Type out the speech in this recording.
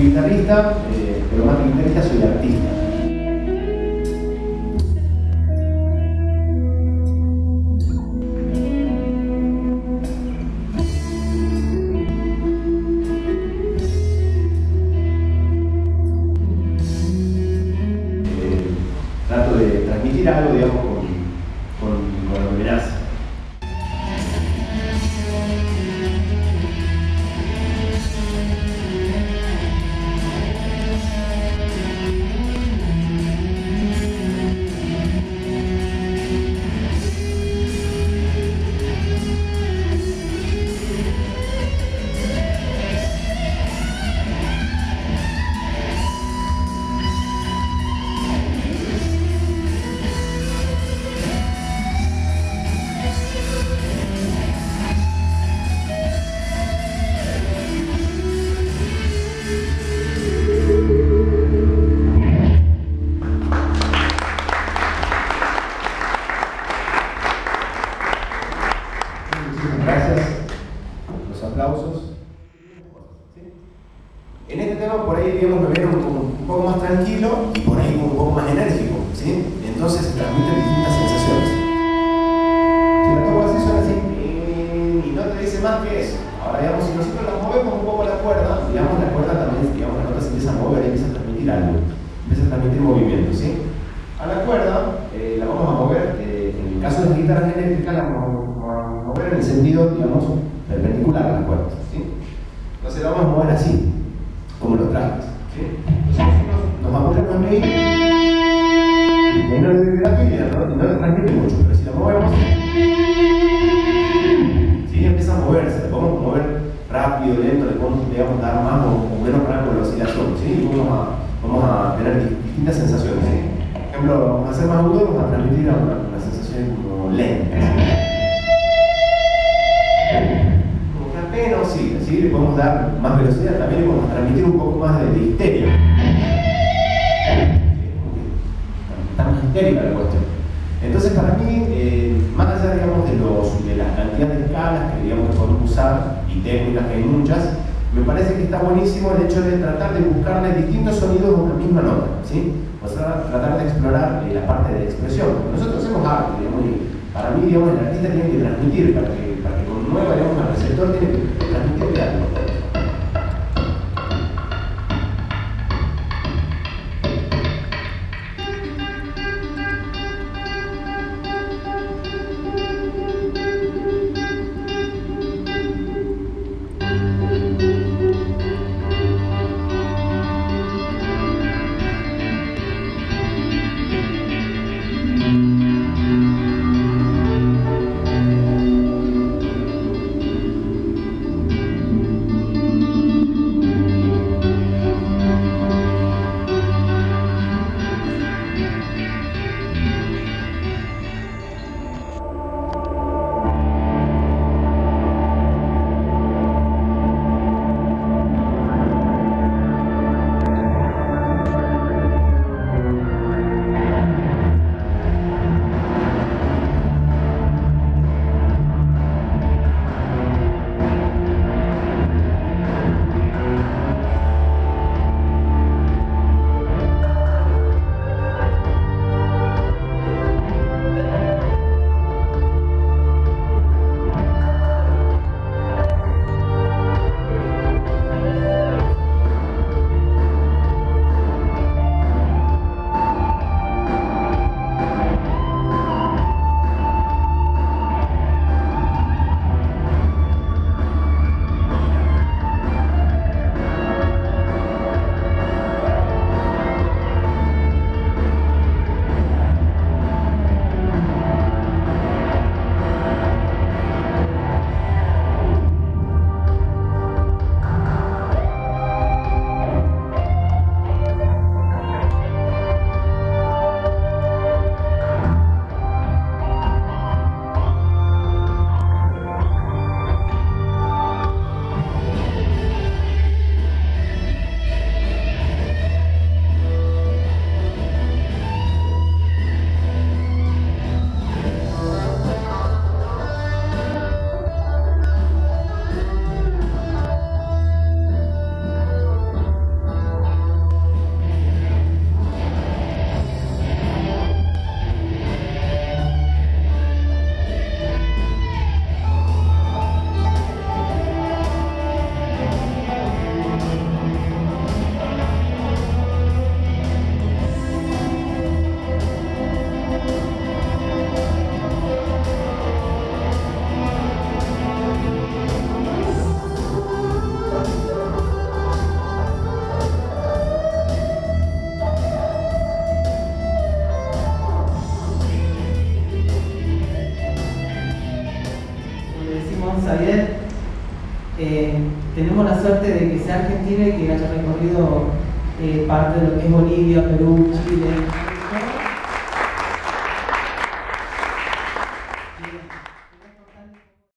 guitarrista, eh, pero más que guitarrista soy artista. Eh, trato de transmitir algo, digamos, con, con, con lo que me. Muchísimas gracias. Los aplausos. En este tema por ahí digamos me vieron un poco más tranquilo y por ahí como un poco más enérgico, ¿sí? Entonces transmiten distintas sensaciones. Si la toco así suena así y no te dice más que eso. Ahora digamos si nosotros la movemos un poco la cuerda, digamos la cuerda también, digamos la nota se empieza a mover y empieza a transmitir algo, empieza a transmitir movimiento, ¿sí? A la cuerda eh, la vamos a mover, eh, en el caso de las guitarras eléctricas la vamos a mover en el sentido, digamos, perpendicular a la cuerda, ¿sí? Entonces la vamos a mover así, como los trajes, ¿sí? Entonces nos apuramos ahí y ahí no le doy gratis y no, le transmite mucho, pero si la movemos, ¿sí? Empieza a moverse, le podemos mover rápido, lento, le podemos dar más o, menos rango de oscilación, ¿sí? Vamos a, vamos a tener di- distintas sensaciones. Por ejemplo, vamos a hacer más agudo, vamos a transmitir una, una sensación como lenta, apenas sí, así le podemos dar más velocidad, también le podemos transmitir un poco más de, de histeria. Está más histérica la cuestión. Entonces para mí, eh, más allá digamos, de, los, de la cantidad de escalas que, digamos, podemos usar y técnicas que hay muchas, me parece que está buenísimo el hecho de tratar de buscarle distintos sonidos a una misma nota, ¿sí? O sea, tratar de explorar eh, la parte de expresión. Nosotros hacemos arte, digamos, y para mí, digamos, el artista tiene que transmitir, para que, para que conmueva, digamos, al receptor tiene que transmitirle tenemos la suerte de que sea argentino y que haya recorrido eh, parte de lo que es Bolivia, Perú, Chile.